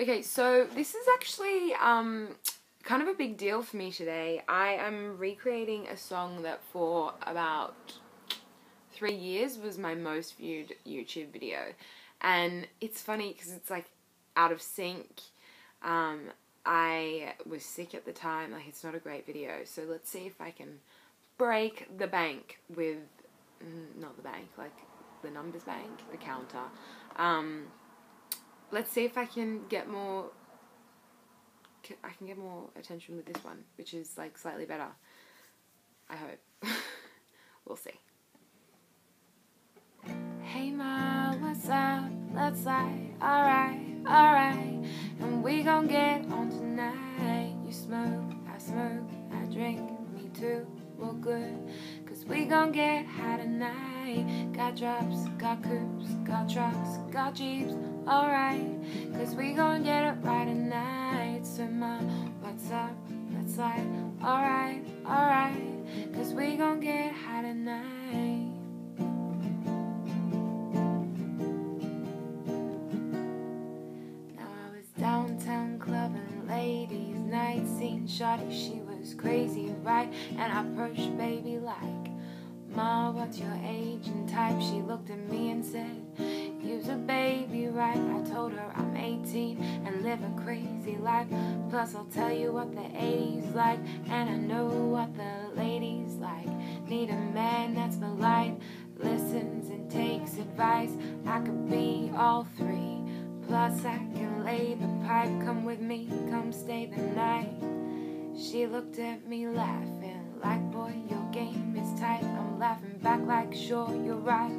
Okay, so this is actually um, kind of a big deal for me today. I am recreating a song that for about three years was my most viewed YouTube video. And it's funny because it's like out of sync. Um, I was sick at the time, like it's not a great video. So let's see if I can break the bank with, mm, not the bank, like the numbers bank, the counter. Um, let's see if I can get more. I can get more attention with this one, which is like slightly better. I hope. we'll see. Hey ma, what's up? Let's lie. Alright, alright. And we gon' get on tonight. You smoke, I smoke, I drink, me too. Well, good. Cause we gon' get high tonight. Got drops, got coupes, got trucks, got jeeps alright. Cause we gon' get it right tonight. So, ma, what's up? Let's slide, alright, alright. Cause we gon' get high tonight. Now I was downtown clubbing, ladies' night, seen Shotty, she was crazy, right? And I approached baby like, what's your age and type? She looked at me and said, You's a baby, right? I told her I'm 18 and live a crazy life. Plus, I'll tell you what the 80s like, and I know what the ladies like. Need a man that's polite, listens and takes advice. I could be all three. Plus, I can lay the pipe. Come with me, come stay the night. She looked at me laughing, like, sure, you're right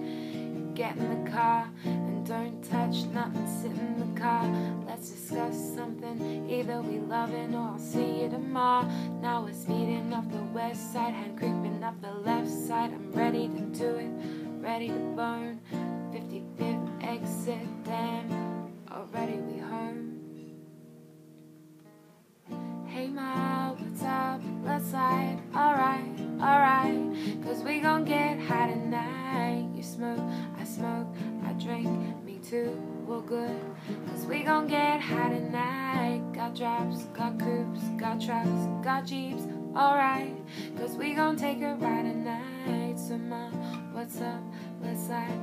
get in the car and don't touch nothing, sit in the car. Let's discuss something. Either we loving or I'll see you tomorrow. Now we're speeding up the west side, hand creeping up the left side. I'm ready to do it, ready to burn. 55th exit, damn, get high tonight. You smoke, I smoke, I drink, me too, we're good. Cause we gon' get high tonight. Got drops, got coupes, got trucks, got jeeps, alright. Cause we gon' take a ride tonight. So, mom, what's up? Let's slide,